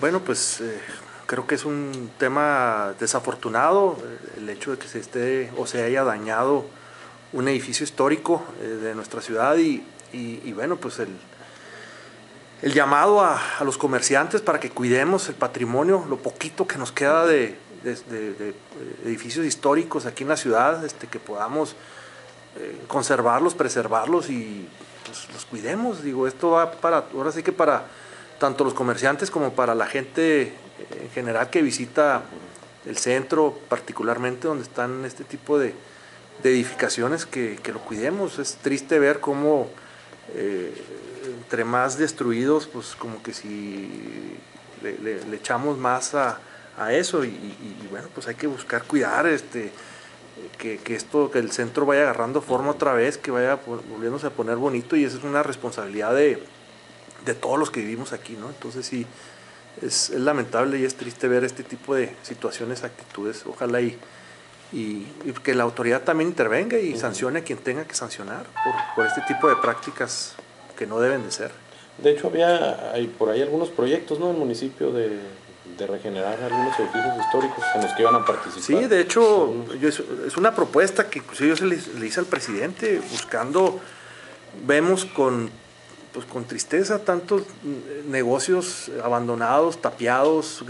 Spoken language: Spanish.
Bueno, pues eh, creo que es un tema desafortunado eh, el hecho de que se esté o se haya dañado un edificio histórico eh, de nuestra ciudad y, y- bueno, pues el, el llamado a, los comerciantes para que cuidemos el patrimonio, lo poquito que nos queda de, de- eh, edificios históricos aquí en la ciudad, este, que podamos conservarlos, preservarlos y pues, los cuidemos. Digo, esto va para, ahora sí que para tanto los comerciantes como para la gente eh, en general que visita el centro, particularmente donde están este tipo de, edificaciones, que, que lo cuidemos. Es triste ver cómo eh, entre más destruidos, pues como que si le, echamos más a, eso y, bueno, pues hay que buscar cuidar este que, esto, que el centro vaya agarrando forma otra vez, que vaya volviéndose a poner bonito y esa es una responsabilidad de, de todos los que vivimos aquí, ¿no? Entonces sí, es, es lamentable y es triste ver este tipo de situaciones, actitudes. Ojalá y, y, y que la autoridad también intervenga y sancione a quien tenga que sancionar por, por este tipo de prácticas que no deben de ser. De hecho, había hay por ahí algunos proyectos, ¿no? En el municipio de, de regenerar algunos edificios históricos en los que iban a participar. Sí, de hecho, yo- es, es una propuesta que inclusive yo se le, le hice al presidente buscando, vemos con, pues, con tristeza tantos mm, negocios abandonados, tapiados,